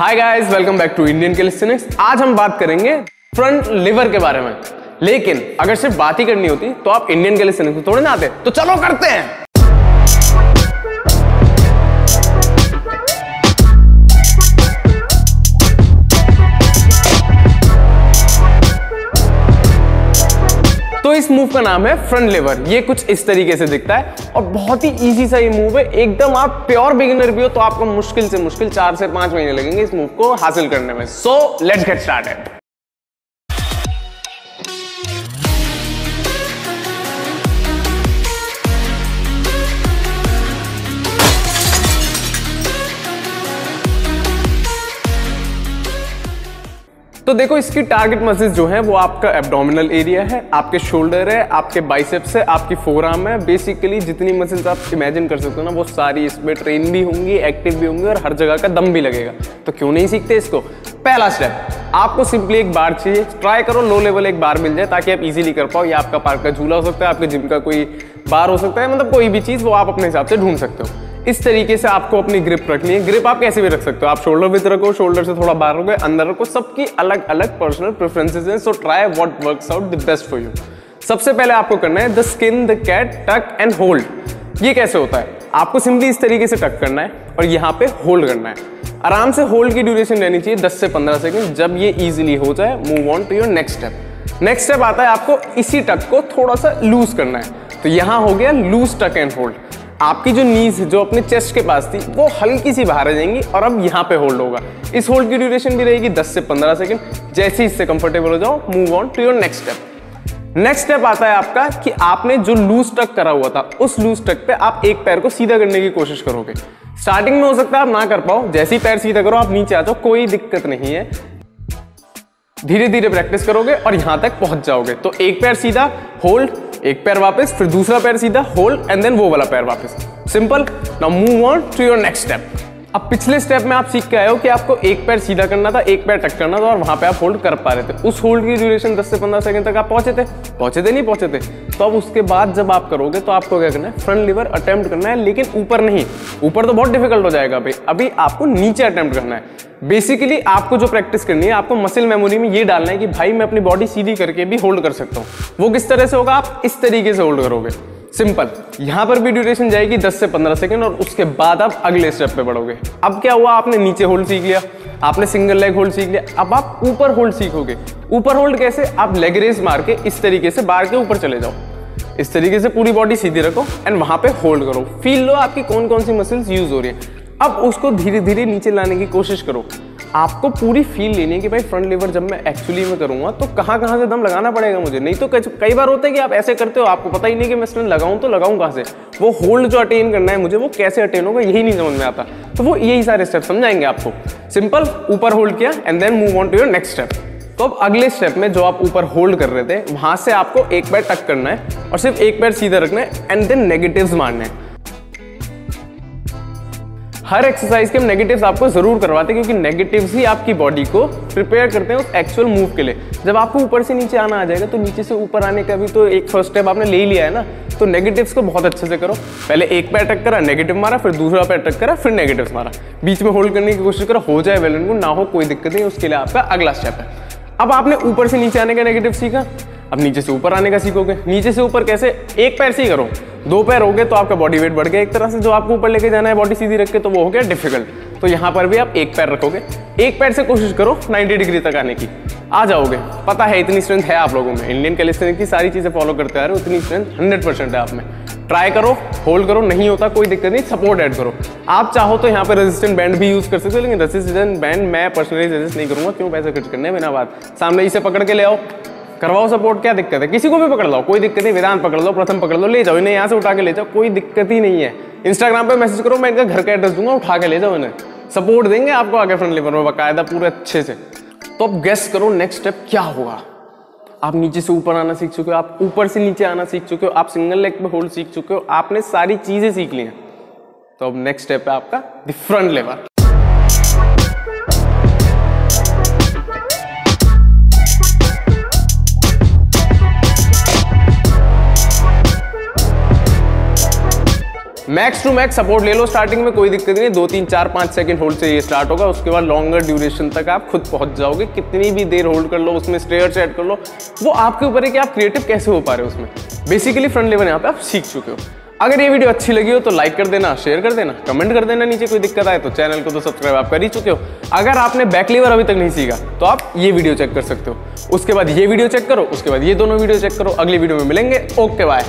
Hi guys welcome back to Indian calisthenics आज हम बात करेंगे फ्रंट लिवर के बारे में। लेकिन अगर सिर्फ़ बात ही करनी होती तो आप इंडियन कैलिस्थेनिक्स थोड़े ना आते। तो चलो करते हैं। तो इस मूव का नाम है फ्रंट लेवर ये कुछ इस तरीके से दिखता है और बहुत ही इजी सा ये मूव है। एकदम आप प्योर बिगिनर भी हो तो आपको मुश्किल से मुश्किल चार से पाँच महीने लगेंगे इस मूव को हासिल करने में। सो लेट्स गेट स्टार्टेड तो देखो, इसकी टारगेट मसल्स जो है, वो आपका एब्डोमिनल एरिया है, आपके शोल्डर है, आपके बाइसेप्स है, आपकी फोरआर्म है। बेसिकली जितनी मसल्स आप इमेजिन कर सकते हो ना, वो सारी इसमें ट्रेन भी होंगी एक्टिव भी होंगी और हर जगह का दम भी लगेगा। तो क्यों नहीं सीखते इसको? पहला स्टेप आपको सिंपली एक बार चाहिए। ट्राई करो लो लेवल एक बार मिल जाए, ताकि आप इजीली कर पाओ। या आपका पार्क का झूला हो सकता है, आपके जिम का कोई बार हो सकता है मतलब कोई भी चीज़, वो आप अपने हिसाब से ढूंढ सकते हो। इस तरीके से आपको अपनी ग्रिप रखनी है। ग्रिप आप कैसे भी रख सकते हो। आप शोल्डर विद रखो शोल्डर से थोड़ा बाहर रखो अंदर रखो। सबकी अलग अलग पर्सनल प्रेफरेंसेज हैं so try what works out the best for you सबसे पहले आपको करना है the skin the cat tuck and hold ये कैसे होता है? आपको सिंपली इस तरीके से टक करना है और यहाँ पे होल्ड करना है। आराम से होल्ड की ड्यूरेशन रहनी चाहिए 10 से 15 सेकंड जब ये इजीली हो जाए move on to your next step next step आता है आपको इसी टक को थोड़ा सा लूज करना है। तो यहाँ हो गया लूज टक एंड होल्ड आपकी जो नीज जो अपने चेस्ट के पास थी, वो हल्की सी बाहर आ जाएँगी और अब यहाँ पे होल्ड होगा। इस होल्ड की ड्यूरेशन भी रहेगी 10 से 15 सेकंड जैसे इससे कंफर्टेबल हो जाओ move on to your next step next step आता है आपका कि आपने जो लूज टक करा हुआ था, उस लूज टक पे आप एक पैर को सीधा करने की कोशिश करोगे। स्टार्टिंग में हो सकता है आप ना कर पाओ, जैसे ही पैर सीधा करो, आप नीचे आ जाओ, कोई दिक्कत नहीं है। धीरे धीरे प्रैक्टिस करोगे और यहाँ तक पहुँच जाओगे। तो एक पैर सीधा होल्ड एक पैर वापस, फिर दूसरा पैर सीधा होल्ड एंड देन वो वाला पैर वापस। Simple now move on to your next step अब पिछले स्टेप में आप सीख के आए हो कि आपको एक पैर सीधा करना था, एक पैर टक करना था और वहाँ पे आप होल्ड कर पा रहे थे। उस होल्ड की ड्यूरेशन 10 से 15 सेकंड तक आप पहुँचे थे। पहुँचे थे, नहीं पहुँचे थे? तो अब उसके बाद जब आप करोगे तो आपको क्या करना है? फ्रंट लिवर अटेम्प्ट करना है, लेकिन ऊपर नहीं। ऊपर तो बहुत डिफ़िकल्ट हो जाएगा भाई। अभी आपको नीचे अटेम्प्ट करना है। बेसिकली आपको जो प्रैक्टिस करनी है, आपको मसल मेमोरी में ये डालना है कि भाई मैं अपनी बॉडी सीधी करके भी होल्ड कर सकता हूँ। वो किस तरह से होगा? आप इस तरीके से होल्ड करोगे। सिंपल। यहाँ पर भी ड्यूरेशन जाएगी 10 से 15 सेकंड और उसके बाद आप अगले स्टेप पे बढ़ोगे। अब क्या हुआ? आपने नीचे होल्ड सीख लिया, आपने सिंगल लेग होल्ड सीख लिया। अब आप ऊपर होल्ड सीखोगे। ऊपर होल्ड कैसे? आप लेग रेस मार के इस तरीके से बाहर के ऊपर चले जाओ। इस तरीके से पूरी बॉडी सीधी रखो एंड वहाँ पे होल्ड करो। फील लो आपकी कौन कौन सी मसल्स यूज़ हो रही है। अब उसको धीरे धीरे नीचे लाने की कोशिश करो। आपको पूरी फील लेनी है कि भाई फ्रंट लीवर जब मैं एक्चुअली में करूँगा तो कहाँ कहाँ से दम लगाना पड़ेगा मुझे? नहीं तो कई बार होता है कि आप ऐसे करते हो, आपको पता ही नहीं कि मैं स्ट्रेंथ लगाऊँ तो लगाऊँ कहाँ से? वो होल्ड जो अटेन करना है मुझे, वो कैसे अटेन होगा, यही नहीं समझ में आता। तो वो यही सारे स्टेप समझाएँगे आपको। सिंपल ऊपर होल्ड किया and then move on to your next step तो अब अगले स्टेप में जो आप ऊपर होल्ड कर रहे थे, वहाँ से आपको एक पैर टक करना है, और सिर्फ़ एक पैर सीधा रखना है एंड देन नेगेटिव्स मारना हैं। हर एक्सरसाइज के हम नेगेटिव्स आपको ज़रूर करवाते हैं, क्योंकि नेगेटिव्स ही आपकी बॉडी को प्रिपेयर करते हैं उस एक्चुअल मूव के लिए। जब आपको ऊपर से नीचे आना आ जाएगा तो नीचे से ऊपर आने का भी तो एक फ़र्स्ट स्टेप आपने ले लिया है ना। तो नेगेटिव्स को बहुत अच्छे से करो। पहले एक पैर टक करा नेगेटिव मारा, फिर दूसरा पे टक करा, फिर नेगेटिव मारा। बीच में होल्ड करने की कोशिश करो, हो जाए वेलन को ना हो कोई दिक्कत नहीं, उसके लिए आपका अगला स्टेप है। अब आपने ऊपर से नीचे आने का नेगेटिव सीखा। अब नीचे से ऊपर आने का सीखोगे। नीचे से ऊपर कैसे? एक पैर से ही करो। दो पैर हो गए तो आपका बॉडी वेट बढ़ गया। एक तरह से जो आपको ऊपर लेके जाना है बॉडी सीधी रख के तो वो हो गया डिफ़िकल्ट तो यहाँ पर भी आप एक पैर रखोगे। एक पैर से कोशिश करो 90 डिग्री तक आने की। आ जाओगे। पता है इतनी स्ट्रेंथ है आप लोगों में। इंडियन कैलिस्थेनिक की सारी चीज़ें फॉलो करते आ रहे हो, उतनी स्ट्रेंथ हंड्रेड परसेंट है आप में। ट्राई करो होल्ड करो, नहीं होता कोई दिक्कत नहीं सपोर्ट ऐड करो। आप चाहो तो यहाँ पर रेजिस्टेंट बैंड भी यूज़ कर सकते हो, लेकिन रेजिस्टेंट बैंड मैं पर्सनली सजेस्ट नहीं करूँगा। क्यों? पैसे खर्च करने बिना बात। सामने इसे पकड़ के ले आओ। करवाओ सपोर्ट क्या दिक्कत है? किसी को भी पकड़ लो कोई दिक्कत नहीं, वेदांत पकड़ लो, प्रथम पकड़ लो, ले जाओ, इन्हें यहाँ से उठा के ले जाओ, कोई दिक्कत ही नहीं है। इंस्टाग्राम पे मैसेज करो, मैं इनका घर का एड्रेस दूँगा, उठा के ले जाओ इन्हें। सपोर्ट देंगे आपको आगे फ्रंट लीवर में, बाकायदा पूरे अच्छे से। तो अब गेस करो नेक्स्ट स्टेप क्या होगा। आप नीचे से ऊपर आना सीख चुके हो, आप ऊपर से नीचे आना सीख चुके हो, आप सिंगल लेग पे होल्ड सीख चुके हो, आपने सारी चीज़ें सीख ली हैं। तो अब नेक्स्ट स्टेप है आपका the front lever max to max support ले लो स्टार्टिंग में कोई दिक्कत नहीं, दो, तीन, चार, पाँच सेकंड होल्ड से ये स्टार्ट होगा, उसके बाद लॉन्गर ड्यूरेशन तक आप खुद पहुँच जाओगे, कितनी भी देर होल्ड कर लो, उसमें स्टेयर सेट कर लो, वो आपके ऊपर है कि आप क्रिएटिव कैसे हो पा रहे हो उसमें। बेसिकली फ्रंट लेवल यहाँ पे आप सीख चुके हो। अगर ये वीडियो अच्छी लगी हो तो लाइक कर देना शेयर कर देना कमेंट कर देना, नीचे कोई दिक्कत आए तो चैनल को तो सब्सक्राइब आप कर ही चुके हो। अगर आपने बैक लीवर अभी तक नहीं सीखा तो आप ये वीडियो चेक कर सकते हो। उसके बाद ये वीडियो चेक करो, उसके बाद ये दोनों वीडियो चेक करो, अगली वीडियो में मिलेंगे ओके बाय